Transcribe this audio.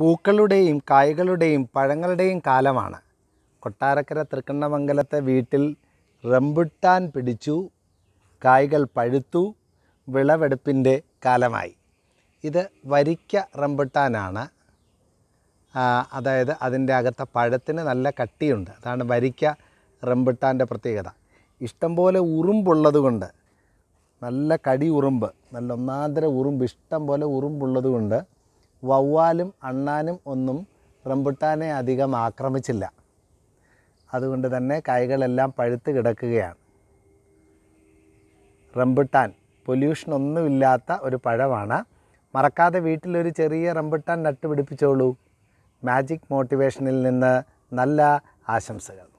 പൂക്കളുടെയും കായ്കളുടെയും പഴങ്ങളുടെയും കാലമാണ്. കൊട്ടാരക്കര തൃക്കണ്ണമംഗലത്തെ വീട്ടിൽ റംബുട്ടാൻ പിടിച്ചു കായ്കൾ പഴുത്തു വിളവെടുപ്പിന്റെ കാലമായി. ഇത് വരിക്ക റംബുട്ടാനാണ്. അതായത് അതിന്റെ അകത്തെ പഴത്തിന് നല്ല കട്ടിയുണ്ട്. അതാണ് വരിക്ക റംബുട്ടാന്റെ പ്രത്യേകത. ഇഷ്ടംപോലെ ഉറുമ്പുള്ളതുകൊണ്ട് നല്ല കടി ഉറുമ്പ് നല്ല ഒന്നാന്തര ഉറുമ്പ് ഇഷ്ടം പോലെ ഉറുമ്പുള്ളത് കൊണ്ട് വവ്വാലും അണ്ണാനും ഒന്നും റംബുട്ടാനെ അധികം ആക്രമിച്ചില്ല. അതുകൊണ്ട് തന്നെ കായ്കളെല്ലാം പഴുത്ത് കിടക്കുകയാണ്. റംബുട്ടാൻ പൊല്യൂഷൻ ഒന്നുമില്ലാത്ത ഒരു പഴമാണ്. മറക്കാതെ വീട്ടിലൊരു ചെറിയ റംബുട്ടാൻ നട്ടുപിടിപ്പിച്ചോളൂ. മാജിക് മോട്ടിവേഷനിൽ നിന്ന് നല്ല ആശംസകൾ.